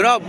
Grove